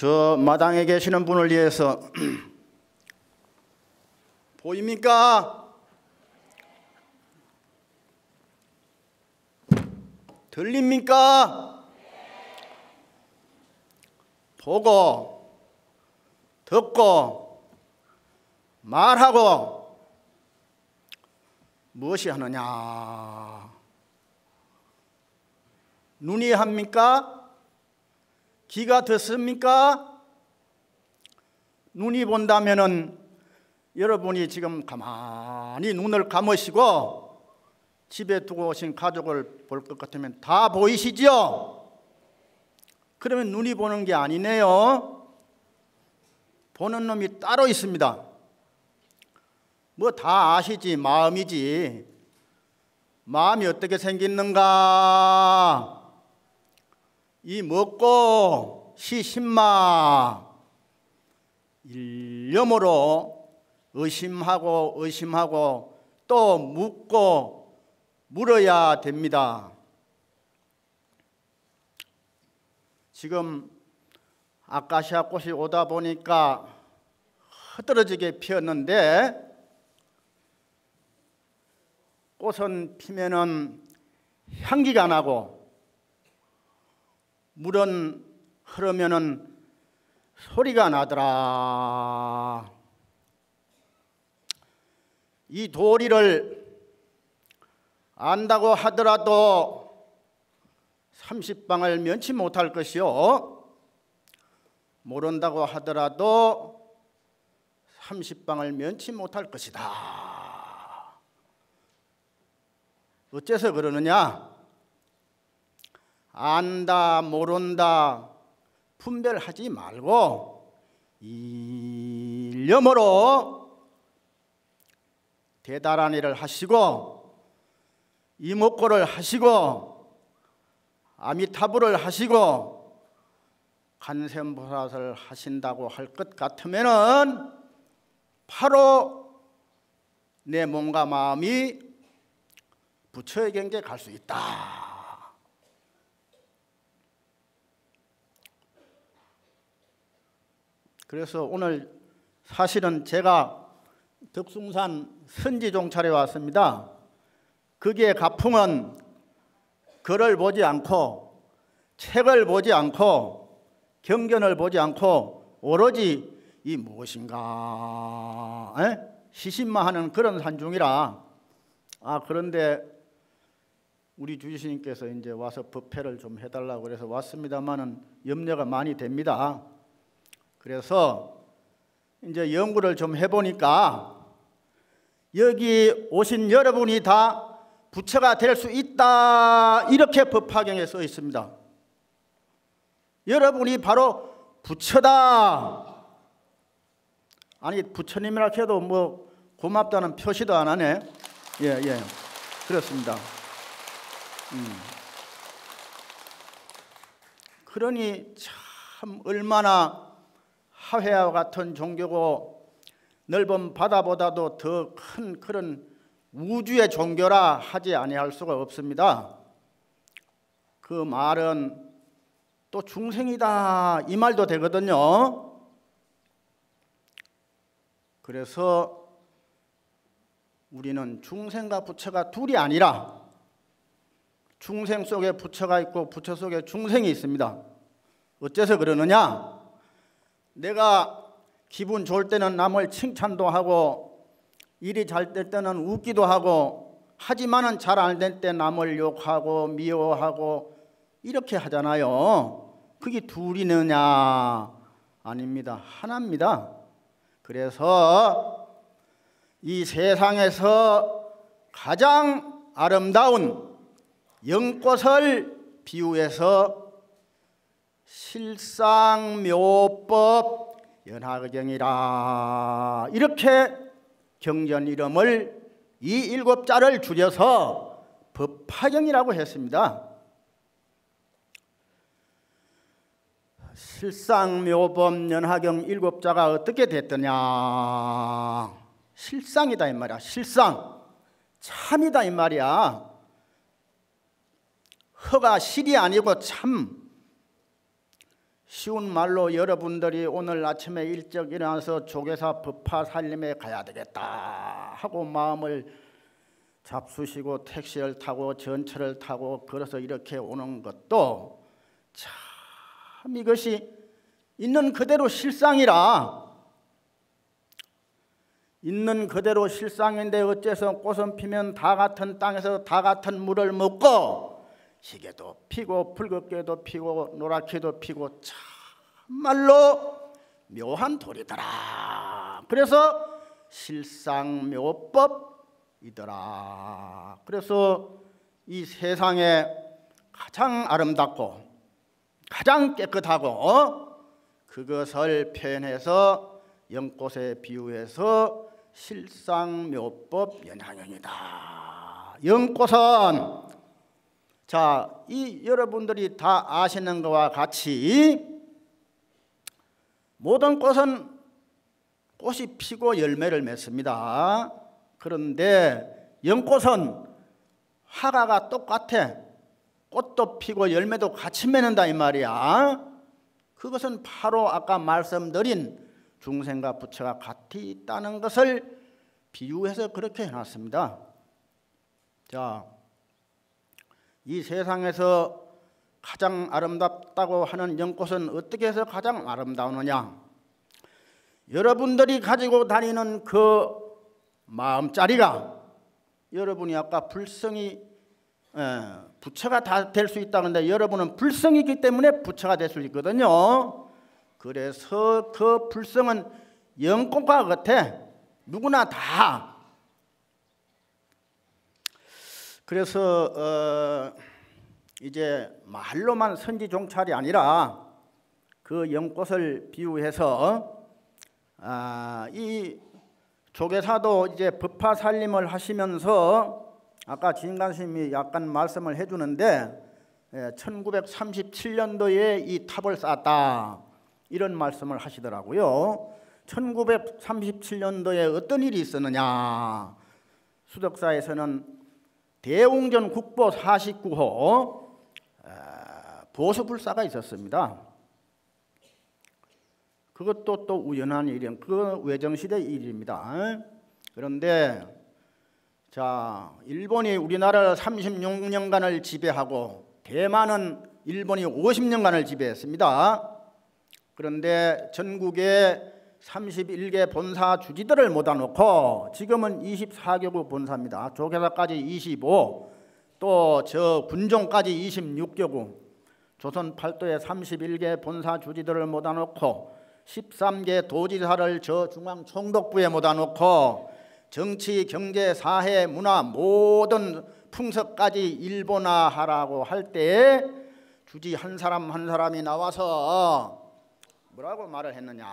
저 마당에 계시는 분을 위해서 보입니까? 들립니까? 보고 듣고 말하고 무엇이 하느냐? 눈이 합니까? 귀가 듣습니까? 눈이 본다면은 여러분이 지금 가만히 눈을 감으시고 집에 두고 오신 가족을 볼 것 같으면 다 보이시죠? 그러면 눈이 보는 게 아니네요. 보는 놈이 따로 있습니다. 뭐 다 아시지 마음이지. 마음이 어떻게 생겼는가? 이 먹고 시신마 일념으로 의심하고 의심하고 또 묻고 물어야 됩니다. 지금 아카시아 꽃이 오다 보니까 흐드러지게 피었는데 꽃은 피면은 향기가 나고 물은 흐르면은 소리가 나더라. 이 도리를 안다고 하더라도 30방을 면치 못할 것이요. 모른다고 하더라도 30방을 면치 못할 것이다. 어째서 그러느냐? 안다, 모른다, 분별하지 말고 일념으로 대단한 일을 하시고 이목고를 하시고 아미타불을 하시고 간센보살을 하신다고 할 것 같으면은 바로 내 몸과 마음이 부처의 경지에 갈 수 있다. 그래서 오늘 사실은 제가 덕숭산 선지종찰에 왔습니다. 거기에 가풍은 글을 보지 않고 책을 보지 않고 경전을 보지 않고 오로지 이 무엇인가 에? 시신만 하는 그런 산중이라 아 그런데 우리 주지스님께서 이제 와서 법회를 좀 해달라고 그래서 왔습니다만은 염려가 많이 됩니다. 그래서 이제 연구를 좀 해보니까 여기 오신 여러분이 다 부처가 될 수 있다 이렇게 법화경에 써 있습니다. 여러분이 바로 부처다. 아니 부처님이라 해도 뭐 고맙다는 표시도 안 하네. 예 예. 그렇습니다. 음. 그러니 참 얼마나 하회와 같은 종교고 넓은 바다보다도 더 큰 그런 우주의 종교라 하지 아니할 수가 없습니다. 그 말은 또 중생이다 이 말도 되거든요. 그래서 우리는 중생과 부처가 둘이 아니라 중생 속에 부처가 있고 부처 속에 중생이 있습니다. 어째서 그러느냐? 내가 기분 좋을 때는 남을 칭찬도 하고 일이 잘 될 때는 웃기도 하고 하지만은 잘 안 될 때 남을 욕하고 미워하고 이렇게 하잖아요. 그게 둘이느냐? 아닙니다. 하나입니다. 그래서 이 세상에서 가장 아름다운 영꽃을 비유해서 실상묘법 연하경이라 이렇게 경전 이름을 이 일곱 자를 줄여서 법화경이라고 했습니다. 실상묘범 연하경 일곱 자가 어떻게 됐더냐? 실상이다 이 말이야. 실상 참이다 이 말이야. 허가 실이 아니고 참 쉬운 말로 여러분들이 오늘 아침에 일찍 일어나서 조계사 법화 살림에 가야 되겠다 하고 마음을 잡수시고 택시를 타고 전철을 타고 걸어서 이렇게 오는 것도 참 이것이 있는 그대로 실상이라. 있는 그대로 실상인데 어째서 꽃은 피면 다 같은 땅에서 다 같은 물을 먹고 시계도 피고 붉은깨도 피고 노랗게도 피고 참말로 묘한 돌이더라. 그래서 실상 묘법이더라. 그래서 이 세상에 가장 아름답고 가장 깨끗하고 어? 그것을 표현해서 연꽃에 비유해서 실상묘법 연향형이다. 연꽃은 자, 이 여러분들이 다 아시는 것과 같이 모든 꽃은 꽃이 피고 열매를 맺습니다. 그런데 연꽃은 화가가 똑같아. 꽃도 피고 열매도 같이 맺는다 이 말이야. 그것은 바로 아까 말씀드린 중생과 부처가 같이 있다는 것을 비유해서 그렇게 해놨습니다. 자, 이 세상에서 가장 아름답다고 하는 연꽃은 어떻게 해서 가장 아름다우느냐? 여러분들이 가지고 다니는 그 마음자리가 여러분이 아까 불성이 에, 부처가 다 될 수 있다는데 여러분은 불성이기 때문에 부처가 될 수 있거든요. 그래서 그 불성은 연꽃과 같아 누구나 다 그래서 어 이제 말로만 선지 종찰이 아니라 그 연꽃을 비유해서 아, 이 조계사도 이제 법화 살림을 하시면서 아까 진간스님이 약간 말씀을 해주는데 1937년도에 예, 이 탑을 쌓았다 이런 말씀을 하시더라고요. 1937년도에 어떤 일이 있었느냐? 수덕사에서는 대웅전 국보 49호 보수불사가 있었습니다. 그것도 또 우연한 일이 그 외정시대 일입니다. 그런데 자 일본이 우리나라를 36년간을 지배하고 대만은 일본이 50년간을 지배했습니다. 그런데 전국에 31개 본사 주지들을 모아놓고 지금은 24개국 본사입니다. 조계사까지 25, 또 저 군종까지 26개국, 조선 팔도에 31개 본사 주지들을 모아놓고 13개 도지사를 저 중앙 총독부에 모아놓고 정치, 경제, 사회, 문화 모든 풍속까지 일본화하라고 할때 주지 한 사람 한 사람이 나와서 뭐라고 말을 했느냐?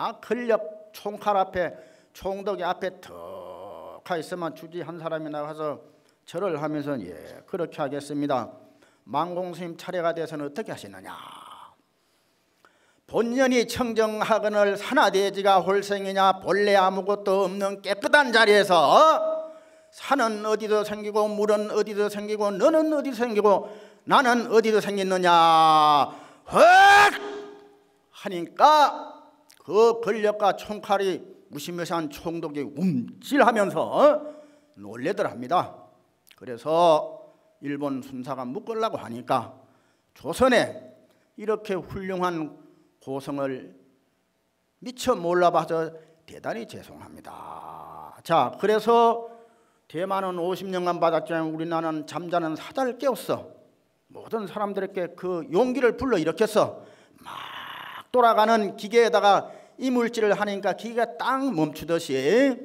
아 권력 총칼 앞에 총독이 앞에 턱하 있으면 주지 한 사람이 나가서 절을 하면서 예 그렇게 하겠습니다. 망공스님 차례가 돼서는 어떻게 하시느냐? 본년이 청정하거늘 산하대지가 홀생이냐 본래 아무것도 없는 깨끗한 자리에서 산은 어디서 생기고 물은 어디서 생기고 너는 어디서 생기고 나는 어디서 생겼느냐 헛 하니까 그 권력과 총칼이 무시무시한 총독이 움찔하면서 어? 놀래더랍니다. 그래서 일본 순사가 묶으려고 하니까 조선에 이렇게 훌륭한 고성을 미처 몰라봐서 대단히 죄송합니다. 자, 그래서 대만은 50년간 받았지만 우리나라는 잠자는 사자를 깨웠어. 모든 사람들에게 그 용기를 불러 일으켰어. 막 돌아가는 기계에다가 이 물질을 하니까 기계가 딱 멈추듯이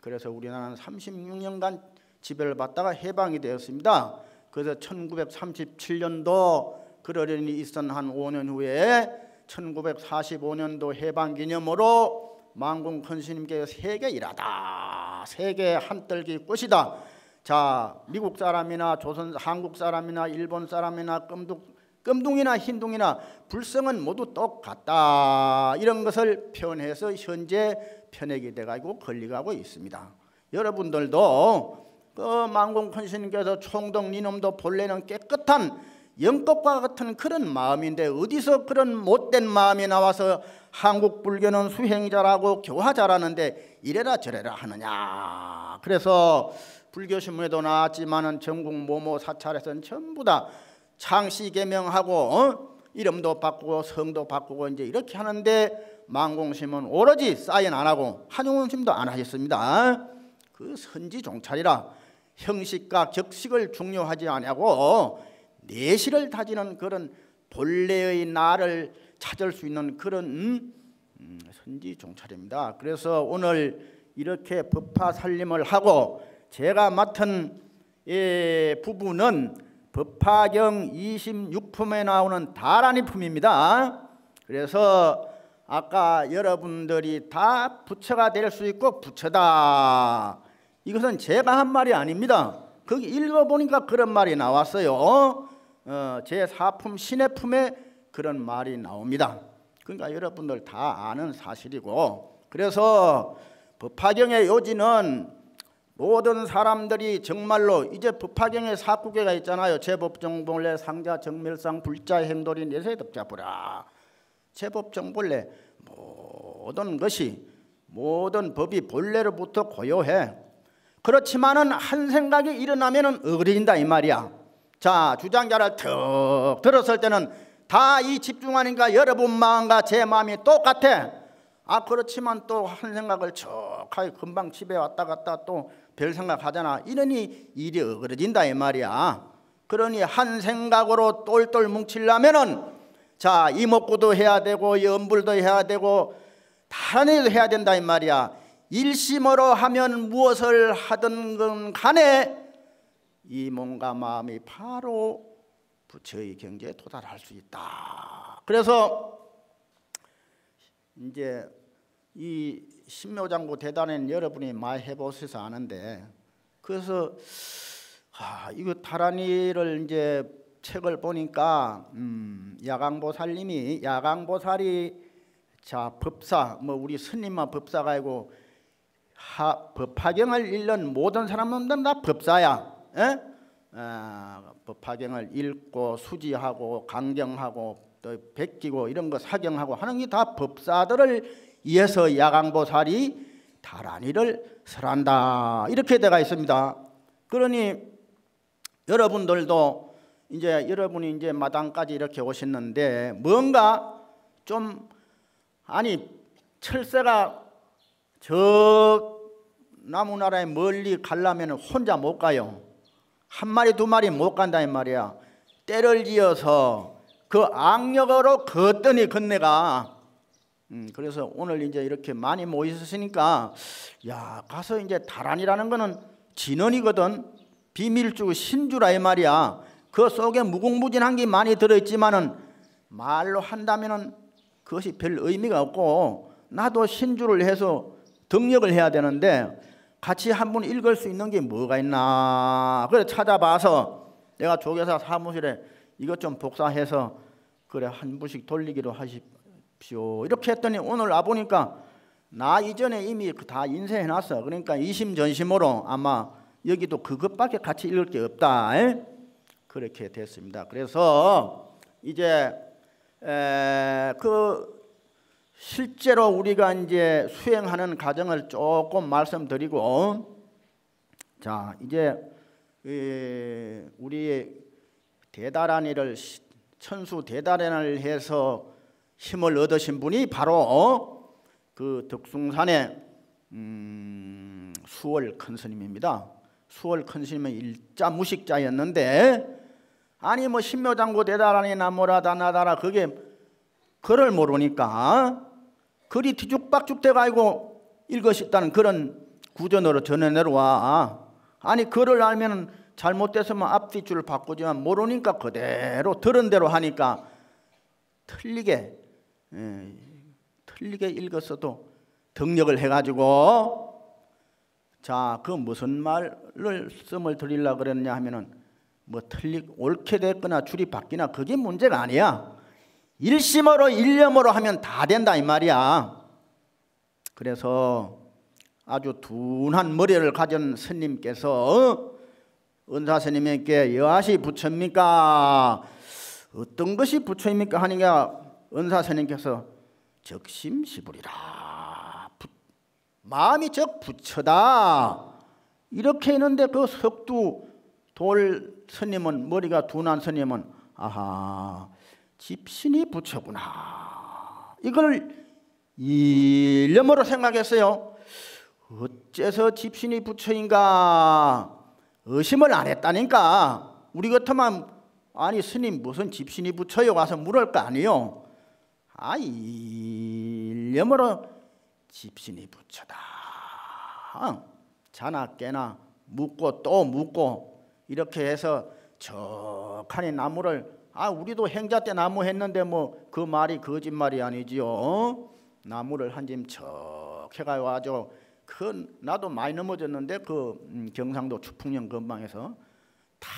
그래서 우리나라는 36년간 지배를 받다가 해방이 되었습니다. 그래서 1937년도 그러려니 있던 한 5년 후에 1945년도 해방 기념으로 망공 큰스님께서 세계 일하다 세계 한떨기 꽃이다 자 미국 사람이나 조선 한국 사람이나 일본 사람이나 끔둑 끔둥이나 흰둥이나 불성은 모두 똑같다 이런 것을 표현해서 현재 편액이 돼가지고 걸리고 있습니다. 여러분들도 그 망공 큰스님께서 총독 니놈도 본래는 깨끗한 영법과 같은 그런 마음인데 어디서 그런 못된 마음이 나와서 한국 불교는 수행자라고 교화자라는데 이래라 저래라 하느냐. 그래서 불교 신문에도 나왔지만은 전국 모모 사찰에서는 전부 다 창씨 개명하고 어? 이름도 바꾸고 성도 바꾸고 이제 이렇게 하는데 망공심은 오로지 사인 안 하고 한용심도 안 하셨습니다. 그 선지 종찰이라 형식과 격식을 중요하지 아니하고 내실을 다지는 그런 본래의 나를 찾을 수 있는 그런 음, 음, 선지 종찰입니다. 그래서 오늘 이렇게 법화 살림을 하고 제가 맡은 예, 부분은 법화경 26품에 나오는 다란이 품입니다. 그래서 아까 여러분들이 다 부처가 될 수 있고 부처다. 이것은 제가 한 말이 아닙니다. 거기 읽어보니까 그런 말이 나왔어요. 어, 제 사품 신의 품에 그런 말이 나옵니다. 그러니까 여러분들 다 아는 사실이고 그래서 법화경의 요지는 모든 사람들이 정말로 이제 법화경에 사구계가 있잖아요. 제법정본래 상자 정멸상 불자 행돌이 내세 덕자부라. 제법정본래 모든 것이 모든 법이 본래로부터 고요해. 그렇지만은 한 생각이 일어나면은 어그러진다 이 말이야. 자 주장자를 턱 들었을 때는 다 이 집중하니까 여러분 마음과 제 마음이 똑같아. 아 그렇지만 또 한 생각을 척하게 금방 집에 왔다 갔다 또 별 생각하잖아. 이러니 일이 어그러진다 이 말이야. 그러니 한 생각으로 똘똘 뭉치려면은 자 이목구도 해야 되고 연불도 해야 되고 다른 일도 해야 된다 이 말이야. 일심으로 하면 무엇을 하든 건 간에 이 몸과 마음이 바로 부처의 경지에 도달할 수 있다. 그래서 이제 이 신묘장구 대단은 여러분이 많이 해보셔서 아는데 그래서 아 이거 다란이를 이제 책을 보니까 음, 야광보살님이 야광보살이 자 법사 뭐 우리 스님만 법사가 아니고 하, 법화경을 읽는 모든 사람은 다 법사야. 에? 아, 법화경을 읽고 수지하고 강경하고 또 베끼고 이런 거 사경하고 하는 게 다 법사들을 위해서 야광보살이 다란이를 설한다 이렇게 되어 있습니다. 그러니 여러분들도 이제 여러분이 이제 마당까지 이렇게 오셨는데 뭔가 좀 아니 철새가 저 나무나라에 멀리 가려면 혼자 못 가요. 한 마리 두 마리 못 간다 이 말이야. 때를 지어서 그 악력으로 걷더니 건네가. 음, 그래서 오늘 이제 이렇게 많이 모이셨으니까 야 가서 이제 다란이라는 거는 진원이거든. 비밀주 신주라 이 말이야. 그 속에 무궁무진한 게 많이 들어있지만은 말로 한다면은 그것이 별 의미가 없고 나도 신주를 해서 등력을 해야 되는데 같이 한번 읽을 수 있는 게 뭐가 있나 그래 찾아봐서 내가 조계사 사무실에 이것 좀 복사해서 그래 한 부씩 돌리기로 하십 시오. 이렇게 했더니 오늘 와 보니까 나 이전에 이미 다 인쇄해놨어. 그러니까 이심전심으로 아마 여기도 그것밖에 같이 읽을 게 없다. 에? 그렇게 됐습니다. 그래서 이제 그 실제로 우리가 이제 수행하는 과정을 조금 말씀드리고 자 이제 우리 대단한 일을 천수 대단한을 해서 힘을 얻으신 분이 바로 그 덕숭산의 음, 수월 큰 스님입니다. 수월 큰 스님은 일자 무식자였는데 아니 뭐 신묘장구 대단하니나 뭐라다 나다라 그게 글을 모르니까 글이 뒤죽박죽 돼가지고 읽으셨다는 그런 구전으로 전해 내려와. 아니 글을 알면 잘못됐으면 앞뒤줄을 바꾸지만 모르니까 그대로 들은 대로 하니까 틀리게 예, 틀리게 읽었어도 등력을 해가지고 자 그 무슨 말을 씀을 드리려 그랬냐 하면은 뭐 틀리 옳게 됐거나 줄이 바뀌나 그게 문제가 아니야. 일심으로 일념으로 하면 다 된다 이 말이야. 그래서 아주 둔한 머리를 가진 스님께서 어? 은사 스님에게 여하시 부처입니까? 어떤 것이 부처입니까 하니까 은사 스님께서 적심시불이라. 마음이 적 부처다. 이렇게 했는데 그 석두 돌 스님은 머리가 둔한 스님은 아하 집신이 부처구나. 이걸 일념으로 생각했어요. 어째서 집신이 부처인가? 의심을 안 했다니까. 우리 같으면 아니 스님 무슨 집신이 부처요? 와서 물을 거 아니요 아 일념으로 집신이 부처다. 자나 깨나 묻고 또 묻고 이렇게 해서 척하니 나무를 아 우리도 행자 때 나무 했는데 뭐 그 말이 거짓말이 아니지요. 나무를 한짐 척 해가 와죠 큰 나도 많이 넘어졌는데 그 음, 경상도 추풍령 근방에서 탁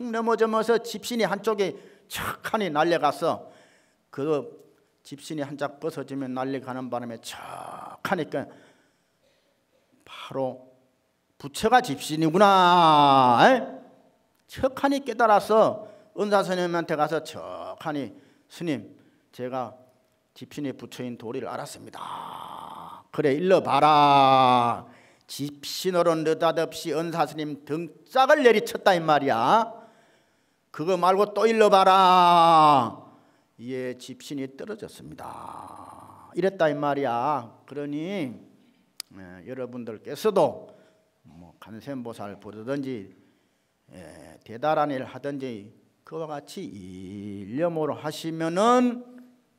넘어져서 집신이 한쪽에 척하니 날려갔어. 그 집신이 한 짝 벗어지면 날려가는 바람에 척 하니까 바로 부처가 집신이구나 척하니 깨달아서 은사 스님한테 가서 척하니 스님 제가 집신이 부처인 도리를 알았습니다. 그래 일러봐라. 집신으로 느닷없이 은사 스님 등짝을 내리쳤다 이 말이야. 그거 말고 또 일러봐라. 예, 집신이 떨어졌습니다. 이랬다 이 말이야. 그러니 예, 여러분들께서도 뭐 간센보살 부르든지 예, 대단한 일 하든지 그와 같이 일념으로 하시면은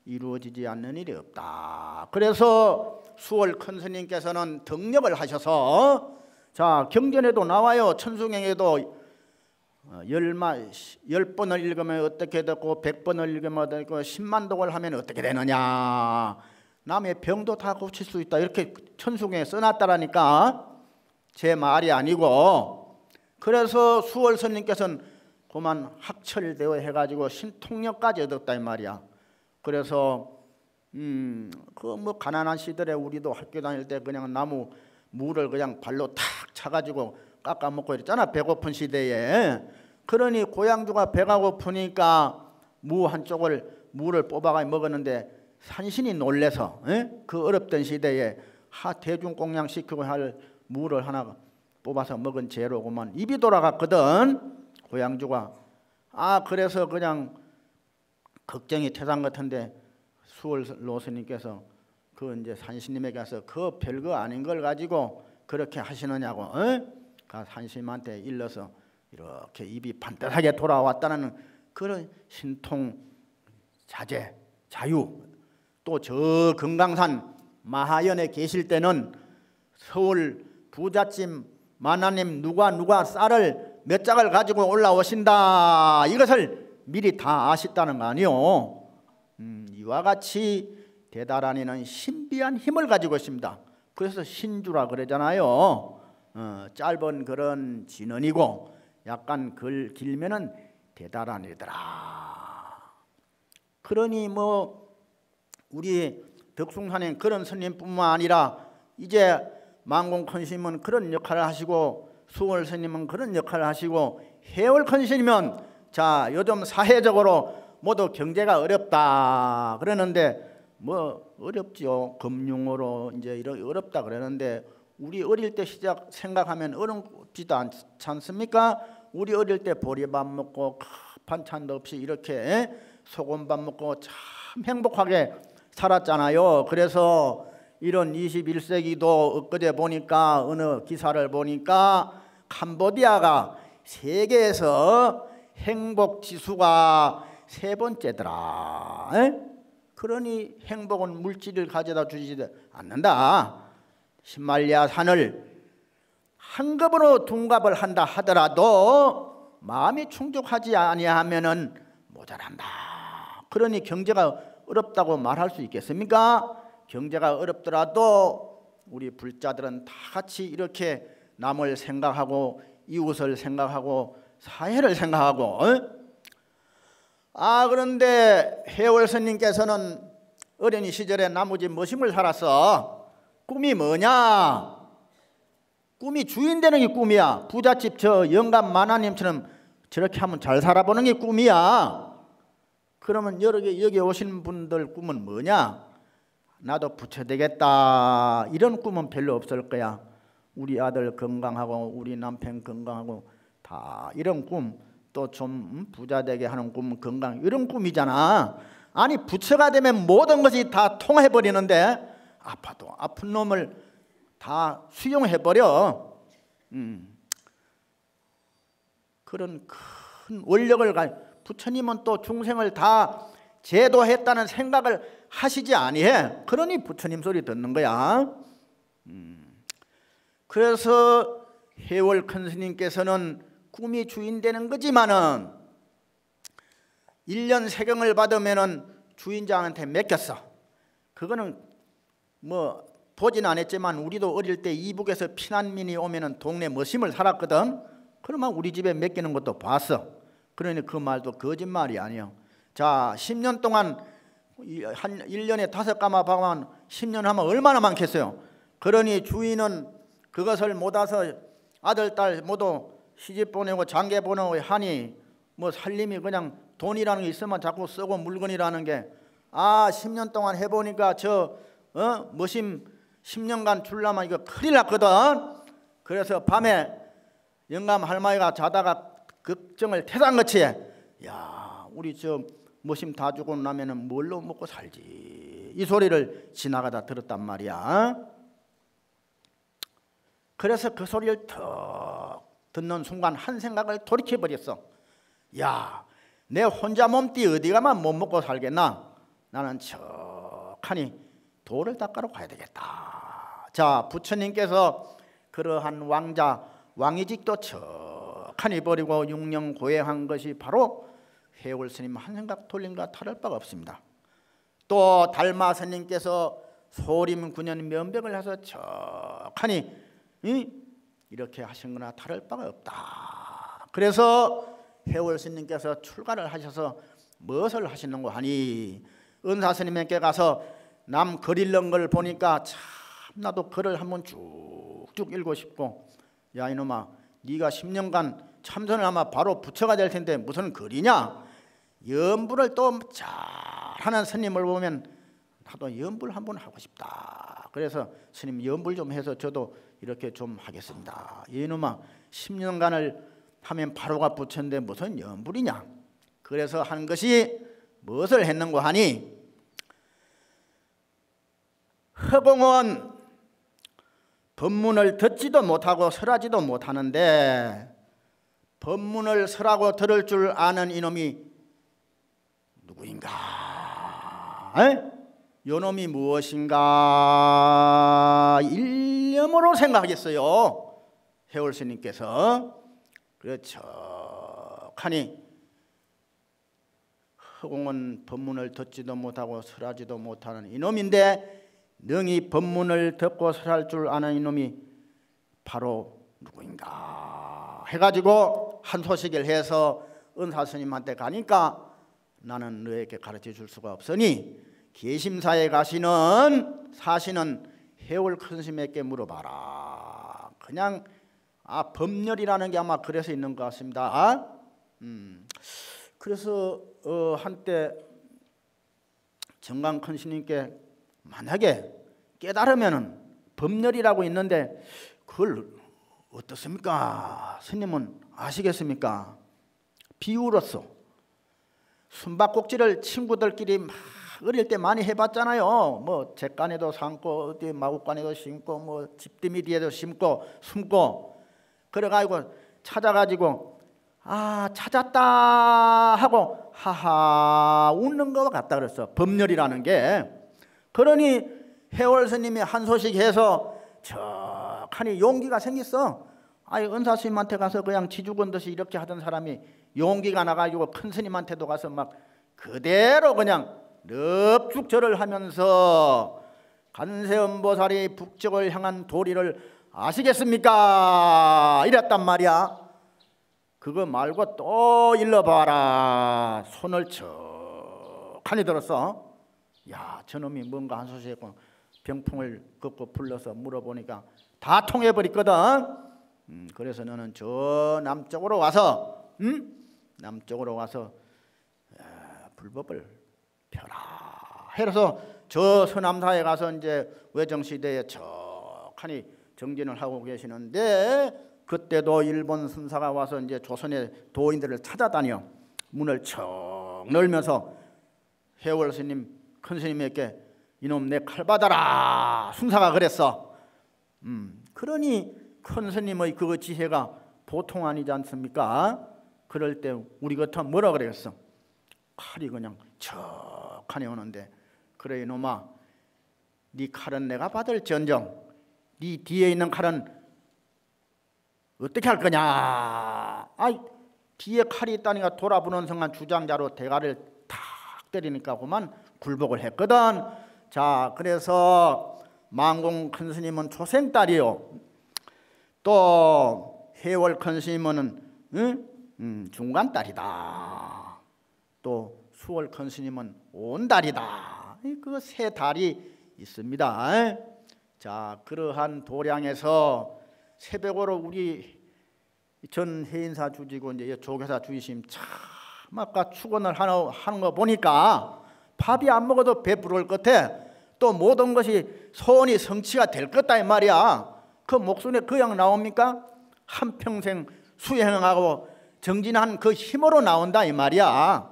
이루어지지 않는 일이 없다. 그래서 수월 큰 스님께서는 등력을 하셔서 자 경전에도 나와요. 천수경에도 어, 열마 열 번을 읽으면 어떻게 되고 백 번을 읽으면 어떻게 되고 십만 독을 하면 어떻게 되느냐. 남의 병도 다 고칠 수 있다. 이렇게 천수경에 써놨다라니까 제 말이 아니고 그래서 수월 스님께서는 그만 학철되어 해가지고 신통력까지 얻었다 이 말이야. 그래서 음 그 뭐 가난한 시절에 우리도 학교 다닐 때 그냥 나무 물을 그냥 발로 탁 차가지고 깎아 먹고 이랬잖아 배고픈 시대에 그러니 고양주가 배가 고프니까 무 한쪽을 물을 뽑아가 먹었는데 산신이 놀래서 에? 그 어렵던 시대에 하 대중 공양 시키고 할 물을 하나 뽑아서 먹은 죄로고만 입이 돌아갔거든 고양주가 아 그래서 그냥 걱정이 태산 같은데 수월 로스님께서 그 이제 산신님에게 가서 그 별거 아닌 걸 가지고 그렇게 하시느냐고 어? 그 산신님한테 일러서 이렇게 입이 반듯하게 돌아왔다는 그런 신통 자제 자유. 또 저 금강산 마하연에 계실 때는 서울 부잣집 마나님 누가 누가 쌀을 몇 장을 가지고 올라오신다. 이것을 미리 다 아셨다는 거 아니요 음, 이와 같이 이는 신비한 힘을 가지고 있습니다. 그래서 신주라 그러잖아요 어, 짧은 그런 진언이고 약간 글 길면은 대단한 이더라 그러니 뭐 우리 덕숭산행 그런 스님뿐만 아니라 이제 망공 컨심은 그런 역할을 하시고 수월 스님은 그런 역할을 하시고 해월 컨심이면 자 요즘 사회적으로 모두 경제가 어렵다 그러는데 뭐 어렵지요. 금융으로 이제 이런 어렵다 그러는데 우리 어릴 때 시작 생각하면 어렵지도 않지 않습니까? 우리 어릴 때 보리밥 먹고 반찬도 없이 이렇게 소금밥 먹고 참 행복하게 살았잖아요. 그래서 이런 21세기도 엊그제 보니까 어느 기사를 보니까 캄보디아가 세계에서 행복 지수가 세 번째더라. 에? 그러니 행복은 물질을 가져다 주지 않는다. 히말리아 산을 한급으로 둔갑을 한다 하더라도 마음이 충족하지 아니하면은 모자란다. 그러니 경제가 어렵다고 말할 수 있겠습니까? 경제가 어렵더라도 우리 불자들은 다 같이 이렇게 남을 생각하고 이웃을 생각하고 사회를 생각하고 어? 아 그런데 해월 스님께서는 어린이 시절에 나무집 머심을 살았어 꿈이 뭐냐 꿈이 주인 되는 게 꿈이야 부잣집 저 영감 만화님처럼 저렇게 하면 잘 살아보는 게 꿈이야 그러면 개 여기 오신 분들 꿈은 뭐냐? 나도 부처 되겠다 이런 꿈은 별로 없을 거야. 우리 아들 건강하고 우리 남편 건강하고 다 이런 꿈 또 좀 부자 되게 하는 꿈 건강 이런 꿈이잖아. 아니 부처가 되면 모든 것이 다 통해 버리는데 아파도 아픈 놈을 다 수용해 버려. 음. 그런 큰 원력을 가 부처님은 또 중생을 다 제도했다는 생각을 하시지 아니해. 그러니 부처님 소리 듣는 거야. 음. 그래서 해월 큰 스님께서는 꿈이 주인 되는 거지만은 1년 세경을 받으면은 주인장한테 맡겼어. 그거는 뭐 보진 않았지만 우리도 어릴 때 이북에서 피난민이 오면은 동네 머심을 살았거든. 그러면 우리 집에 맡기는 것도 봤어. 그러니 그 말도 거짓말이 아니요. 자, 10년 동안 한 1년에 다섯 가마 박으면 10년 하면 얼마나 많겠어요. 그러니 주인은 그것을 못 와서 아들 딸 모두 시집 보내고 장계 보내고 하니 뭐 살림이 그냥 돈이라는 게 있으면 자꾸 쓰고 물건이라는 게 아 10년 동안 해보니까 저 어? 머심 10년간 줄라면 이거 큰일 났거든 그래서 밤에 영감 할머니가 자다가 걱정을 태산같이 야 우리 저 머심 다 주고 나면은 뭘로 먹고 살지 이 소리를 지나가다 들었단 말이야 그래서 그 소리를 턱 듣는 순간 한 생각을 돌이켜 버렸어. 야, 내 혼자 몸띠 어디 가만 못 먹고 살겠나? 나는 척하니 돌을 닦아러 가야 되겠다. 자, 부처님께서 그러한 왕자 왕이직도 척하니 버리고 육령 고행한 것이 바로 해월 스님 한 생각 돌린과 다를 바가 없습니다. 또 달마 스님께서 소림 9년 면벽을 해서 척하니 이렇게 하신 거나 다를 바가 없다. 그래서 해월 스님께서 출가를 하셔서 무엇을 하시는고 하니 은사 스님께 가서 남글 읽는 걸 보니까 참 나도 글을 한번 쭉쭉 읽고 싶고 야 이놈아 네가 10년간 참선을 아마 바로 부처가 될 텐데 무슨 글이냐 연불을 또 잘하는 스님을 보면 나도 연불 한번 하고 싶다 그래서 스님 연불 좀 해서 저도 이렇게 좀 하겠습니다. 이놈아 10년간을 하면 바로가 부처인데 무슨 연불이냐? 그래서 한 것이 무엇을 했는고 하니 허공은 법문을 듣지도 못하고 설하지도 못하는데 법문을 설하고 들을 줄 아는 이놈이 누구인가? 에? 요놈이 무엇인가? 일념으로 생각하겠어요. 해월 스님께서 그렇죠. 하니 허공은 법문을 듣지도 못하고 설하지도 못하는 이놈인데 능히 법문을 듣고 설할 줄 아는 이놈이 바로 누구인가 해가지고 한 소식을 해서 은사 스님한테 가니까 나는 너에게 가르쳐 줄 수가 없으니 계심사에 가시는 사시는 해월 큰 스님에게 물어봐라. 그냥 아 법렬이라는 게 아마 그래서 있는 것 같습니다. 아? 음. 그래서 어, 한때 정강 큰 스님께 만약에 깨달으면은 법렬이라고 있는데 그걸 어떻습니까? 스님은 아시겠습니까? 비유로서 숨바꼭질을 친구들끼리 막 어릴 때 많이 해봤잖아요. 뭐 잭간에도 심고 어디 마구간에도 심고 뭐 집더미 뒤에도 심고 숨고 그래가지고 찾아가지고 아 찾았다 하고 하하 웃는 것 같다 그랬어. 법렬이라는 게 그러니 해월 스님이 한 소식 해서 척하니 용기가 생겼어. 아이 은사 스님한테 가서 그냥 지죽은 듯이 이렇게 하던 사람이 용기가 나가지고 큰 스님한테도 가서 막 그대로 그냥 넙죽절을 하면서 간세음보살이 북쪽을 향한 도리를 아시겠습니까? 이랬단 말이야. 그거 말고 또 일러봐라. 손을 척하니 들었어. 야, 저놈이 뭔가 한 소식 했고 병풍을 걷고 불러서 물어보니까 다 통해버렸거든. 음, 그래서 너는 저 남쪽으로 와서, 음? 남쪽으로 와서 불법을 펴라. 해서 저 서남사에 가서 이제 외정 시대에 척하니 정진을 하고 계시는데 그때도 일본 순사가 와서 이제 조선의 도인들을 찾아다녀 문을 척 열면서 해월 스님 큰 스님에게 이놈 내 칼 받아라 순사가 그랬어. 음 그러니 큰 스님의 그 지혜가 보통 아니지 않습니까? 그럴 때 우리 같은 뭐라 그랬어? 칼이 그냥 척하니 오는데 그래 이놈아 네 칼은 내가 받을 전정 네 뒤에 있는 칼은 어떻게 할 거냐 아이 뒤에 칼이 있다니까 돌아보는 순간 주장자로 대가를 탁 때리니까 그만 굴복을 했거든 자 그래서 망공 큰 스님은 초생 딸이요 또 해월 큰 스님은 응? 음, 중간 딸이다 또 수월 큰 스님은 온달이다 그 세 달이 있습니다. 자 그러한 도량에서 새벽으로 우리 전 해인사 주지고 이제 조교사 주의심 참 아까 축원을 하는 거 보니까 밥이 안 먹어도 배부를 것 같아. 또 모든 것이 소원이 성취가 될 것다 이 말이야. 그 목소리에 그냥 나옵니까? 한 평생 수행하고 정진한 그 힘으로 나온다 이 말이야.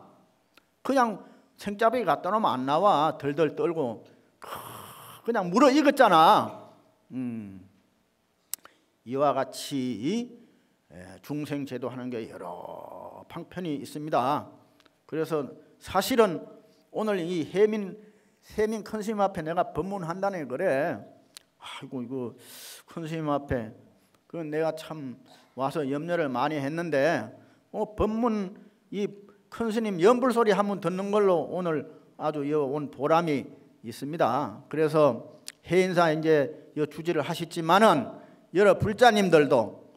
그냥 생짜배기 갖다 놓으면 안 나와. 덜덜 떨고 그냥 물어 익었잖아. 음. 이와 같이 중생제도 하는 게 여러 방편이 있습니다. 그래서 사실은 오늘 이 해민 세민 큰 스님 앞에 내가 법문한다는 그래. 아이고 이거 큰 스님 앞에 그 내가 참 와서 염려를 많이 했는데 어 법문 이 큰 스님 연불 소리 한번 듣는 걸로 오늘 아주 온 보람이 있습니다. 그래서 해인사 이제 주지를 하셨지만은 여러 불자님들도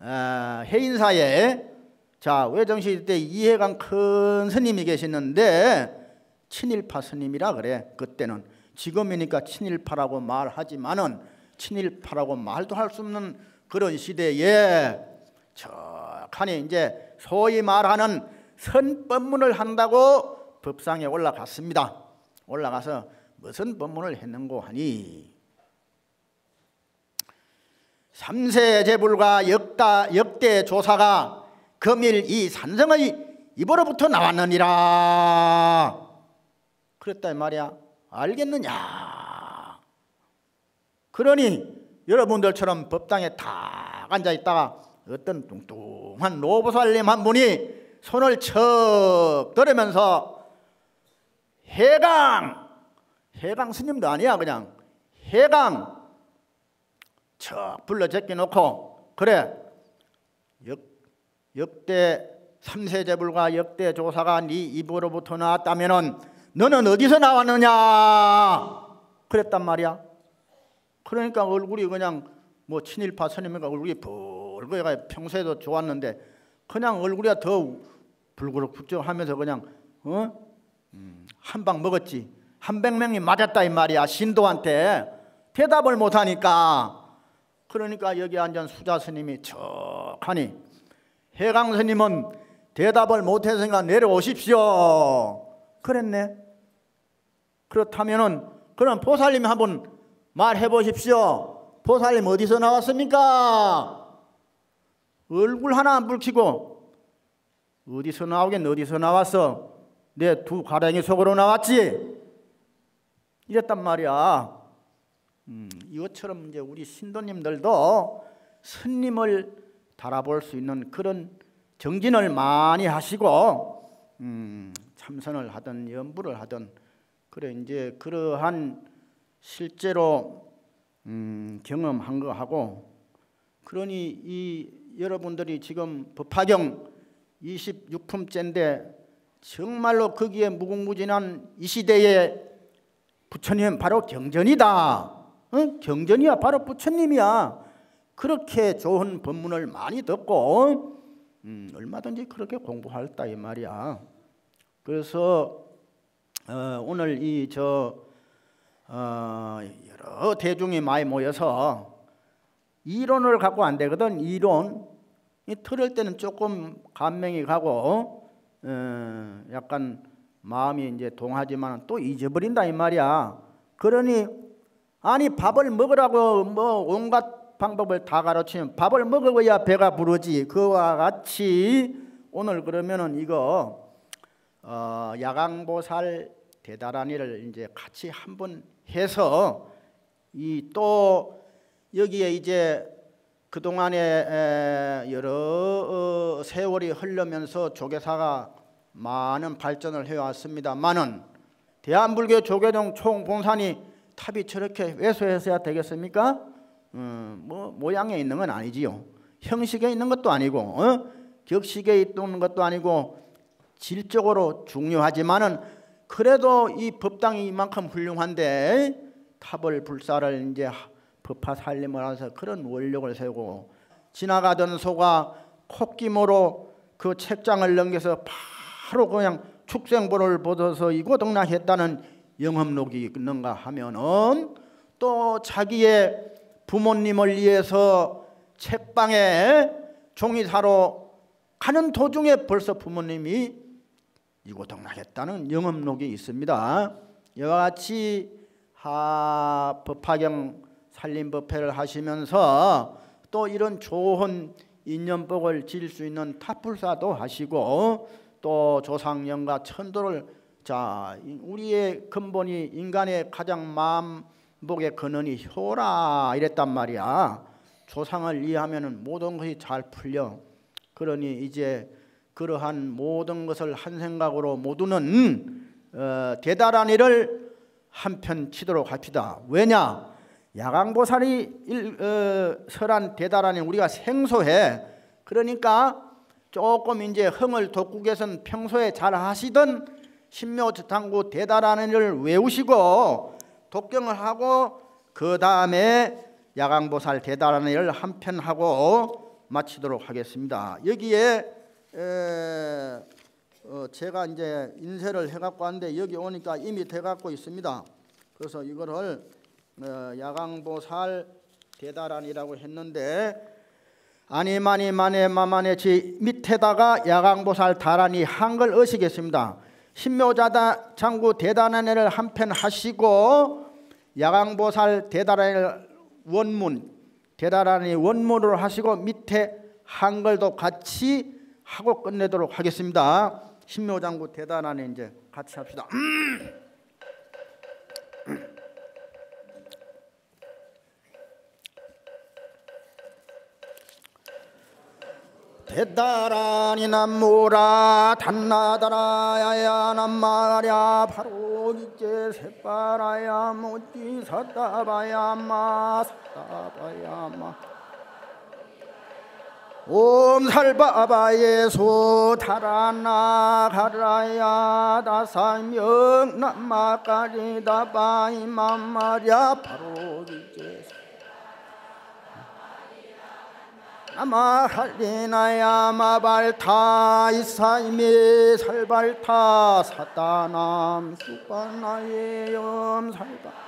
아, 해인사에 자 외정시 때 이해강 큰 스님이 계시는데 친일파 스님이라 그래 그때는 지금이니까 친일파라고 말하지만은 친일파라고 말도 할 수 없는 그런 시대에 척하니 이제 소위 말하는 선법문을 한다고 법상에 올라갔습니다. 올라가서 무슨 법문을 했는고 하니 삼세 제불과 역다 역대 조사가 금일 이 산성의 입으로부터 나왔느니라. 그랬다 말이야. 알겠느냐? 그러니 여러분들처럼 법당에 딱 앉아 있다가 어떤 뚱뚱한 노보살님 한 분이 손을 척 들으면서 해강 해강 스님도 아니야 그냥 해강 척 불러 제껴 놓고 그래 역, 역대 삼세제불과 역대 조사가 네 입으로부터 나왔다면은 너는 어디서 나왔느냐 그랬단 말이야 그러니까 얼굴이 그냥 뭐 친일파 스님이가 얼굴이 붉어가 평소에도 좋았는데 그냥 얼굴이 더 불그럭 북적하면서 그냥 어? 음, 한방 먹었지. 한백 명이 맞았다 이 말이야. 신도한테 대답을 못 하니까 그러니까 여기 앉은 수자 스님이 척하니 해강 스님은 대답을 못해서니까 내려오십시오. 그랬네. 그렇다면은 그럼 보살님 한번 말해 보십시오. 보살님 어디서 나왔습니까? 얼굴 하나 안 붉히고 어디서 나오겠 어디서 나왔어? 내 두 가랭이 속으로 나왔지? 이랬단 말이야. 음, 이것처럼 이제 우리 신도님들도 스님을 달아볼 수 있는 그런 정진을 많이 하시고 음, 참선을 하든 연부를 하든 그래 이제 그러한 실제로 음, 경험한 거 하고 그러니 이 여러분들이 지금 법화경 26품째인데 정말로 거기에 무궁무진한 이 시대에 부처님은 바로 경전이다. 응? 경전이야 바로 부처님이야. 그렇게 좋은 법문을 많이 듣고 음, 얼마든지 그렇게 공부할다 이 말이야. 그래서 어, 오늘 이저 어, 여러 대중이 많이 모여서 이론을 갖고 안 되거든. 이론 이 틀을 때는 조금 감명이 가고 어, 약간 마음이 이제 동하지만 또 잊어버린다 이 말이야. 그러니 아니 밥을 먹으라고 뭐 온갖 방법을 다 가르치면 밥을 먹어야 배가 부르지. 그와 같이 오늘 그러면은 이거 어, 야광보살 대다란 이를 이제 같이 한번 해서 이 또 여기에 이제 그 동안에 여러 어, 세월이 흘러면서 조계사가 많은 발전을 해왔습니다만은 대한불교 조계종 총본산이 탑이 저렇게 왜소했어야 되겠습니까? 음, 뭐 모양에 있는 건 아니지요. 형식에 있는 것도 아니고 어? 격식에 있는 것도 아니고 질적으로 중요하지만은 그래도 이 법당이 이만큼 훌륭한데 탑을 불사를 이제 법화 살림을 해서 그런 원력을 세우고 지나가던 소가 콧기모로 그 책장을 넘겨서 바로 그냥 축생보를 보셔서 이고등락했다는 영업록이 있는가 하면은 또 자기의 부모님을 위해서 책방에 종이 사러 가는 도중에 벌써 부모님이 이고등락했다는 영업록이 있습니다. 이와 같이 하 법화경 살림법회를 하시면서 또 이런 좋은 인연복을 질수 있는 탑불사도 하시고 또 조상령과 천도를 자 우리의 근본이 인간의 가장 마음복의 근원이 효라 이랬단 말이야. 조상을 이해하면 모든 것이 잘 풀려. 그러니 이제 그러한 모든 것을 한 생각으로 모두는 어, 대단한 일을 한편 치도록 합시다. 왜냐? 야광보살이 일, 어, 설한 대단하니 우리가 생소해. 그러니까 조금 이제 흥을 독국에선 평소에 잘 하시던 신묘당구 대단한을 외우시고 독경을 하고 그 다음에 야광보살 대단한을 한편 하고 마치도록 하겠습니다. 여기에 에, 어, 제가 이제 인쇄를 해갖고 왔는데 여기 오니까 이미 돼갖고 있습니다. 그래서 이거를 어, 야광보살 대다란이라고 했는데 아니마니 마네 마마네 지 밑에다가 야광보살 다란이 한글 어시겠습니다. 신묘자다 장구 대단한애를 한편 하시고 야광보살 대다란을 원문 대다란이 원문으로 하시고 밑에 한글도 같이 하고 끝내도록 하겠습니다. 신묘장구 대단한애 이제 같이 합시다. 대다란이 남무라 단나다라야야 남마랴 바로 이제 새바라야 못지 사다바야 마 사다바야 마 옴살바바예수 타라나 가라야 다사명 남마까지 다바이맘마랴 바로 이제 아마할리나야 마발타 이사이미 살발타 사따남 수바나예 염 살바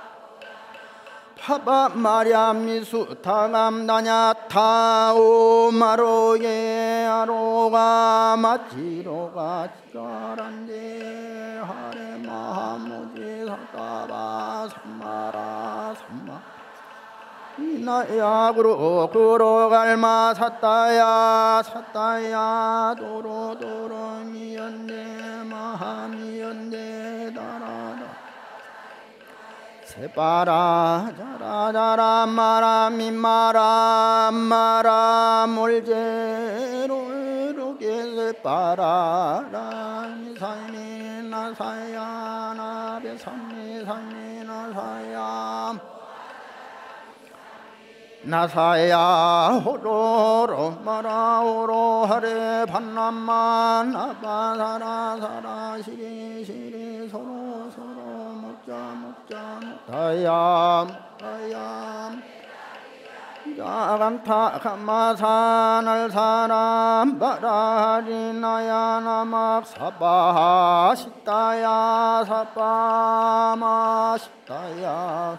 파바 마랴 미수 타감 나냐 타오마로예 아로가 마치로가 지가란데 하레 마하모지 사따바 삼마라 삼마. 나야그로 그로갈마 샀다야 샀다야 도로 도로 미연대 마하 미연대 다라다 세바라 자라 자라 마라 미마라 마라 몰제로 이렇게 세바라 라미사이미 나사야 나베삼미 삼미 나사야 나사야 호로로 마라 오로 하레 반남만 나바사라 사라 시리 시리 서로 먹자 먹자 다얌 다얌 야간타 가마산을 사람 바라리나야 나막 사바 시다야 사바마 시다야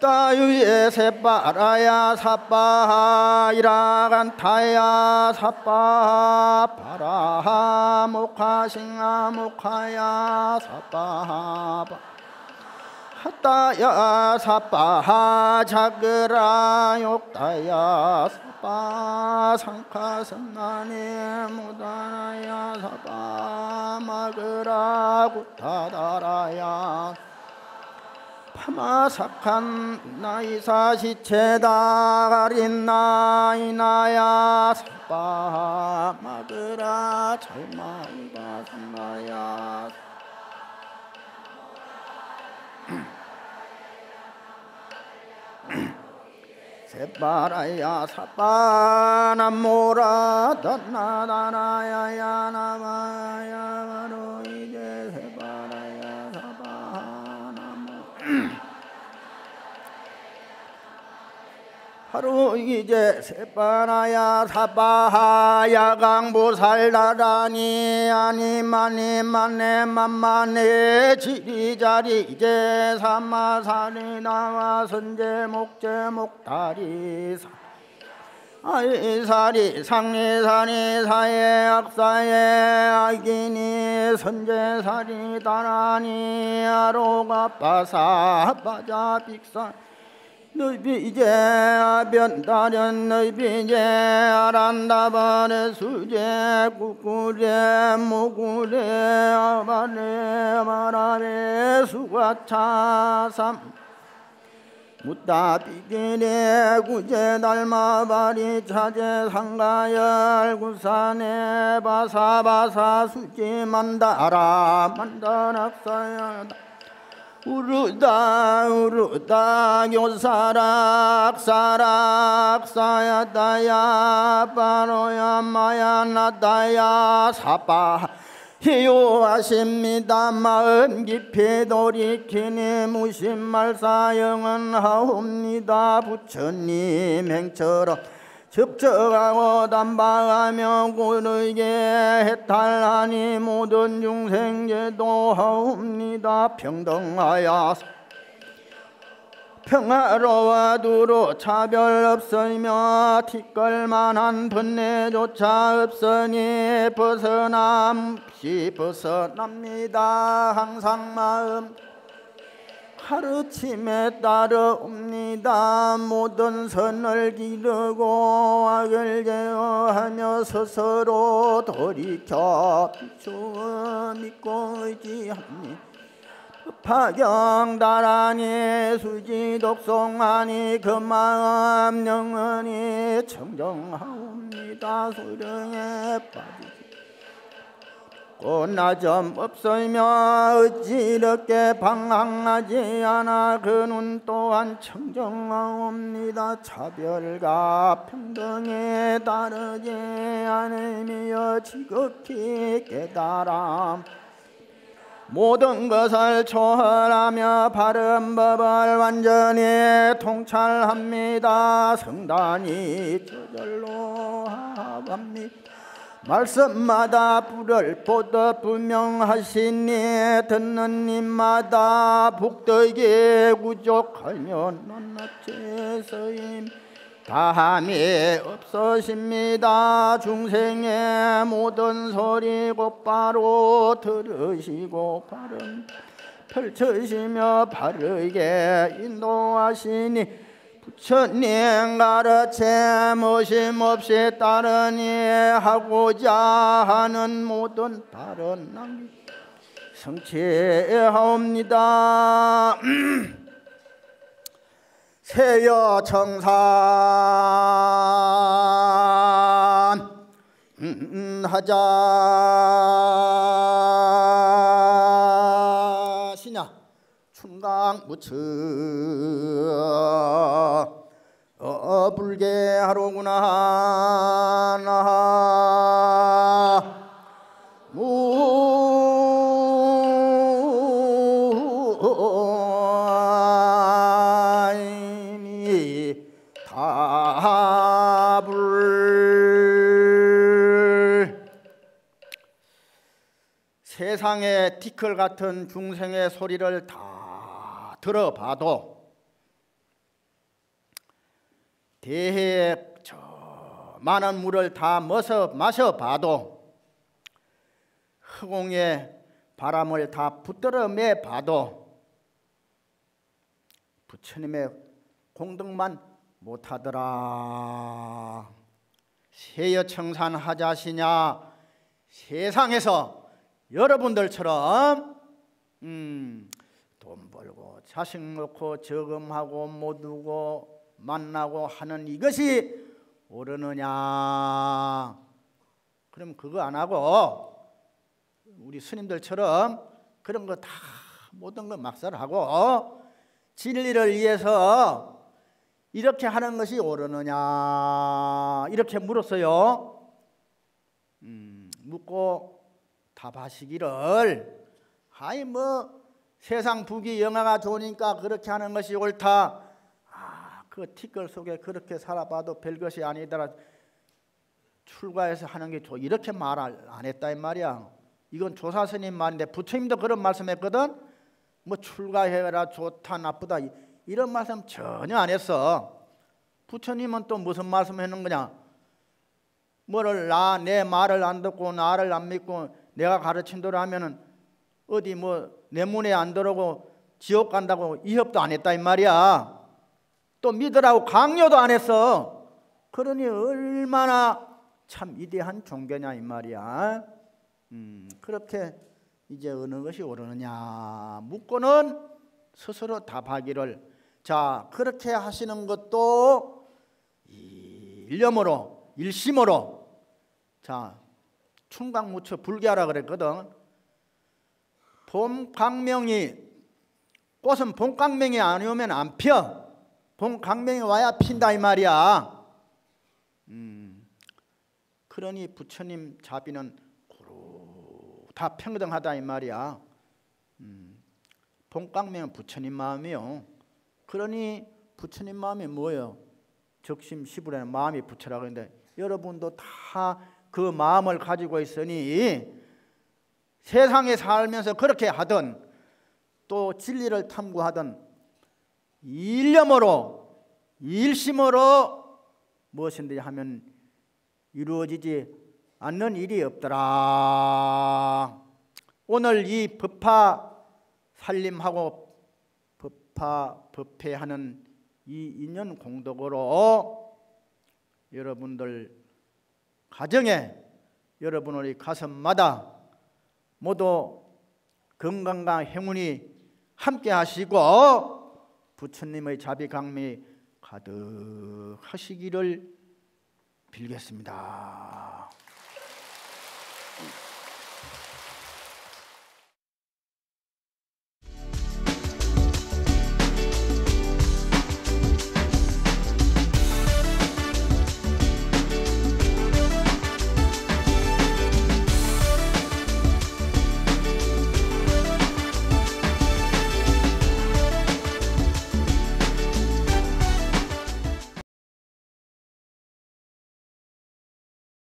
따유에 새바라야 사빠 이라간 타야 사빠 바라 목하싱아 목하야 하 따야 사빠 자그라 욕따야 사빠 상카선나니 무다나야 사빠 마그라 구타다라야. 파마삭한 나이사 시체다 가린 나이나야 사빠 마그라 잘마이가 산나야 세바라야 사빠 남모라 덧나다나야야 나마야 바로 이제 하루 이제 세바나야 사바하 야 강보살다라니 아니마니 만네 만만네 지리자리 이제 삼마사리 나와 선제 목제 목다리 아이사리 상리사리 사예 악사예 악이니 선제사리 다라니 아로가 빠사 빠자 빅사 너희 이제 변다련 너희 이제 아란다바레 수제 꾸꾸레 모구레 아바레 마라레 수가차삼 묻다 비기네 구제 달마바리 차제 상가열 구산에 바사바사 수지 만다라 만다락사야다 우르다 우르다 교사락 사락 사야다야 바로야 마야 나다야 사바. 희요하십니다. 마음 깊이 돌이키니 무심말사영은 하옵니다. 부처님 행처럼 접촉하고 담방하며 고르게 해탈하니 모든 중생제도 하옵니다. 평등하여 평화로워 두루 차별 없으며 티끌만한 번뇌조차 없으니 벗어남시 벗어납니다. 항상 마음 가르침에 따라옵니다. 모든 선을 기르고 악을 제어하며 스스로 돌이켜 비추어 믿고 의지합니다. 파경다라니 수지 독송하니 그 마음 영원히 청정하옵니다. 수령에 빠지지 꽃나점 없으며 어찌 이렇게 방황하지 않아 그 눈 또한 청정하옵니다. 차별과 평등에 따르지 않으며 지극히 깨달아 모든 것을 초월하며 바른 법을 완전히 통찰합니다. 성단이 저절로 합합니다 말씀마다 불을 보듯 분명하시니 듣는 님마다 복덕에 구족하면 낱낱이 다함이 없으십니다. 중생의 모든 소리 곧바로 들으시고 바른 펼치시며 바르게 인도하시니 부처님 가르쳐 모심 없이 따르니 하고자 하는 모든 다른 낭비 성취하옵니다. 세여 청산 하자 시냐 충강 무츠 어 불게 하로구나. 나. 무아이니 다불. 세상의 티끌 같은 중생의 소리를 다 들어봐도 대해에 저 많은 물을 다 마셔 마셔봐도 허공에 바람을 다 붙들어 매 봐도 부처님의 공덕만 못하더라. 세여청산 하자시냐 세상에서 여러분들처럼 음, 돈 벌고 자식 놓고 저금하고 못 두고 만나고 하는 이것이 옳으느냐 그럼 그거 안 하고 우리 스님들처럼 그런 거 다 모든 거 막살하고 진리를 위해서 이렇게 하는 것이 옳으느냐 이렇게 물었어요. 음, 묻고 답하시기를 아이 뭐 세상 부귀 영화가 좋으니까 그렇게 하는 것이 옳다. 아, 그 티끌 속에 그렇게 살아봐도 별것이 아니더라. 출가해서 하는 게 좋. 이렇게 말을 안 했다 이 말이야. 이건 조사 스님 말인데 부처님도 그런 말씀했거든. 뭐 출가해라 좋다 나쁘다 이런 말씀 전혀 안 했어. 부처님은 또 무슨 말씀했는 거냐? 뭐를 나 내 말을 안 듣고 나를 안 믿고 내가 가르친 대로 하면은 어디 뭐 내 문에 안 들어오고 지옥 간다고 이협도 안 했다 이 말이야. 또 믿으라고 강요도 안 했어. 그러니 얼마나 참 위대한 종교냐 이 말이야. 음, 그렇게 이제 어느 것이 옳으느냐 묻고는 스스로 답하기를 자 그렇게 하시는 것도 일념으로 일심으로 자 충강무처 불교하라 그랬거든 봄 강명이 꽃은 봄 강명이 안 오면 안 펴. 봄 강명이 와야 핀다 이 말이야. 음, 그러니 부처님 자비는 다 평등하다 이 말이야. 음, 봄 강명은 부처님 마음이요. 그러니 부처님 마음이 뭐예요? 적심 시부라는 마음이 부처라고 했는데 여러분도 다 그 마음을 가지고 있으니 세상에 살면서 그렇게 하든 또 진리를 탐구하든 일념으로 일심으로 무엇인지 하면 이루어지지 않는 일이 없더라. 오늘 이 법화 살림하고 법화 법회하는 이 인연 공덕으로 여러분들 가정에 여러분의 가슴마다 모두 건강과 행운이 함께 하시고 부처님의 자비 강미 가득하시기를 빌겠습니다.